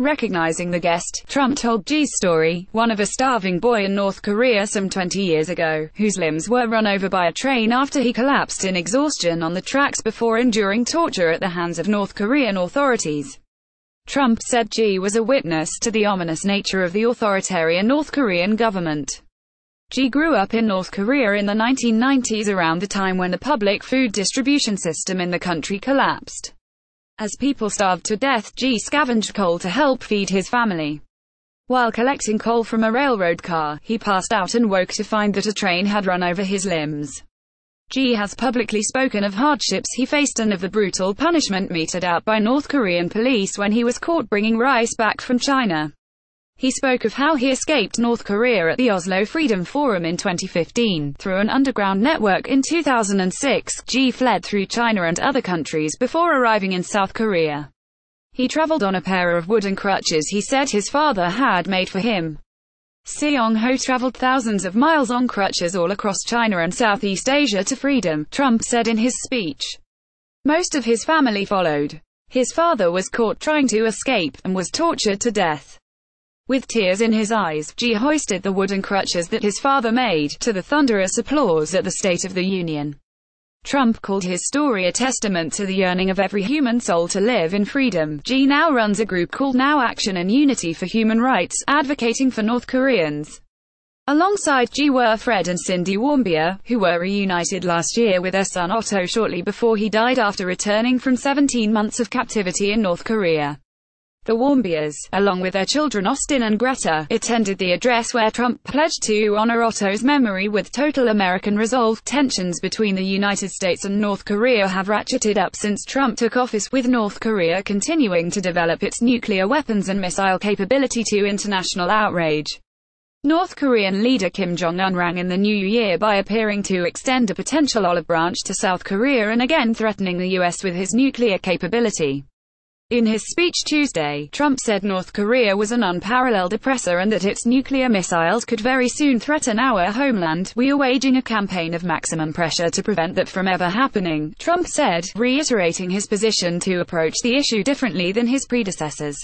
Recognizing the guest, Trump told Ji's story, one of a starving boy in North Korea some 20 years ago, whose limbs were run over by a train after he collapsed in exhaustion on the tracks before enduring torture at the hands of North Korean authorities. Trump said Ji was a witness to the ominous nature of the authoritarian North Korean government. Ji grew up in North Korea in the 1990s around the time when the public food distribution system in the country collapsed. As people starved to death, Ji scavenged coal to help feed his family. While collecting coal from a railroad car, he passed out and woke to find that a train had run over his limbs. Ji has publicly spoken of hardships he faced and of the brutal punishment meted out by North Korean police when he was caught bringing rice back from China. He spoke of how he escaped North Korea at the Oslo Freedom Forum in 2015. Through an underground network in 2006, Ji fled through China and other countries before arriving in South Korea. He traveled on a pair of wooden crutches he said his father had made for him. Seong-ho traveled thousands of miles on crutches all across China and Southeast Asia to freedom, Trump said in his speech. Most of his family followed. His father was caught trying to escape, and was tortured to death. With tears in his eyes, Ji hoisted the wooden crutches that his father made, to the thunderous applause at the State of the Union. Trump called his story a testament to the yearning of every human soul to live in freedom. Ji now runs a group called Now Action and Unity for Human Rights, advocating for North Koreans. Alongside Ji were Fred and Cindy Warmbier, who were reunited last year with their son Otto shortly before he died after returning from 17 months of captivity in North Korea. The Warmbiers, along with their children Austin and Greta, attended the address where Trump pledged to honor Otto's memory with total American resolve. Tensions between the United States and North Korea have ratcheted up since Trump took office, with North Korea continuing to develop its nuclear weapons and missile capability to international outrage. North Korean leader Kim Jong-un rang in the new year by appearing to extend a potential olive branch to South Korea and again threatening the U.S. with his nuclear capability. In his speech Tuesday, Trump said North Korea was an unparalleled oppressor and that its nuclear missiles could very soon threaten our homeland. We are waging a campaign of maximum pressure to prevent that from ever happening, Trump said, reiterating his position to approach the issue differently than his predecessors.